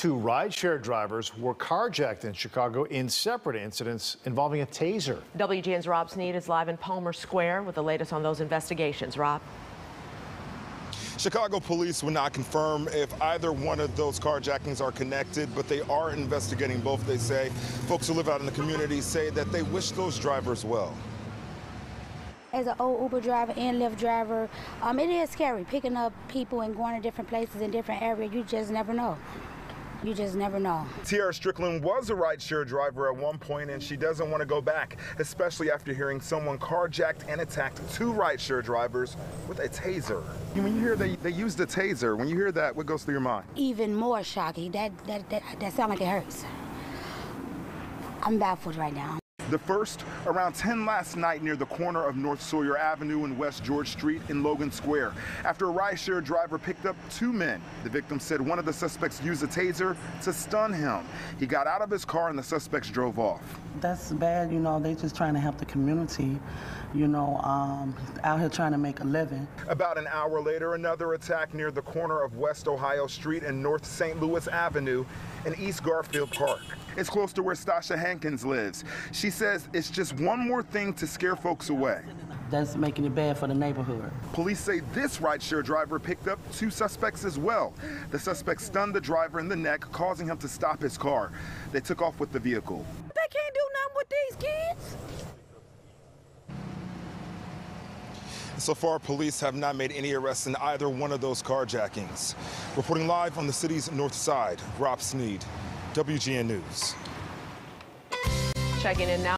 Two rideshare drivers were carjacked in Chicago in separate incidents involving a taser. WGN's Rob Sneed is live in Palmer Square with the latest on those investigations. Rob? Chicago police would not confirm if either one of those carjackings are connected, but they are investigating both, they say. Folks who live out in the community say that they wish those drivers well. As an old Uber driver and Lyft driver, um, it is scary picking up people and going to different places in different areas. You just never know. You just never know. Tiara Strickland was a rideshare driver at one point, and she doesn't want to go back, especially after hearing someone carjacked and attacked two rideshare drivers with a taser. When you hear they, they used a taser, when you hear that, what goes through your mind? Even more shocking. That that that, that sounds like it hurts. I'm baffled right now. The first around 10 last night near the corner of North Sawyer Avenue and West George Street in Logan Square. After a rideshare driver picked up two men, the victim said one of the suspects used a taser to stun him. He got out of his car and the suspects drove off. That's bad, you know, they just trying to help the community, you know, um, out here trying to make a living. About an hour later, another attack near the corner of West Ohio Street and North St. Louis Avenue in East Garfield Park. It's close to where Stasha Hankins lives. She says it's just one more thing to scare folks away. That's making it bad for the neighborhood. Police say this rideshare driver picked up two suspects as well. The suspect stunned the driver in the neck, causing him to stop his car. They took off with the vehicle. They can't do nothing with these kids. So far, police have not made any arrests in either one of those carjackings. Reporting live on the city's north side, Rob Sneed, WGN News. Checking in now.